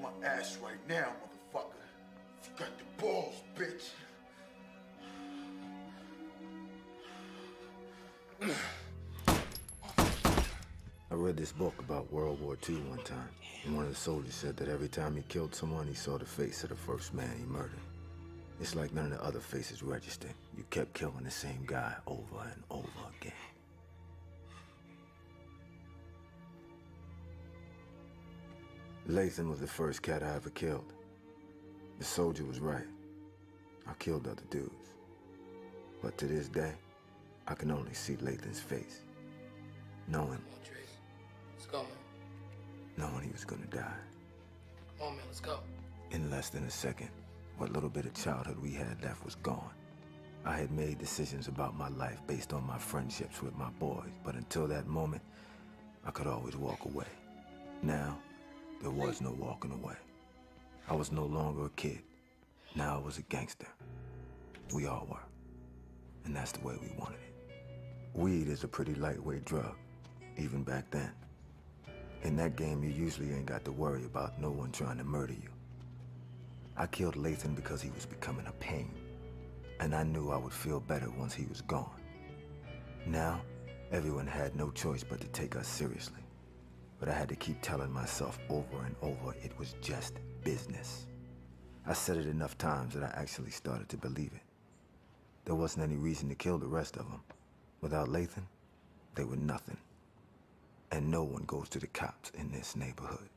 my ass right now, motherfucker. You got the balls, bitch. I read this book about World War II one time, and one of the soldiers said that every time he killed someone, he saw the face of the first man he murdered. It's like none of the other faces registered. You kept killing the same guy over and over again. Lathan was the first cat I ever killed. The soldier was right. I killed other dudes. But to this day, I can only see Lathan's face. Knowing, Come on, Trace. Let's go, man. knowing he was gonna die. Come on, man. Let's go. In less than a second, what little bit of childhood we had left was gone. I had made decisions about my life based on my friendships with my boys, but until that moment, I could always walk away. Now, there was no walking away. I was no longer a kid. Now I was a gangster. We all were. And that's the way we wanted it. Weed is a pretty lightweight drug, even back then. In that game, you usually ain't got to worry about no one trying to murder you. I killed Lathan because he was becoming a pain, and I knew I would feel better once he was gone. Now, everyone had no choice but to take us seriously. But I had to keep telling myself over and over it was just business. I said it enough times that I actually started to believe it. There wasn't any reason to kill the rest of them. Without Lathan, they were nothing. And no one goes to the cops in this neighborhood.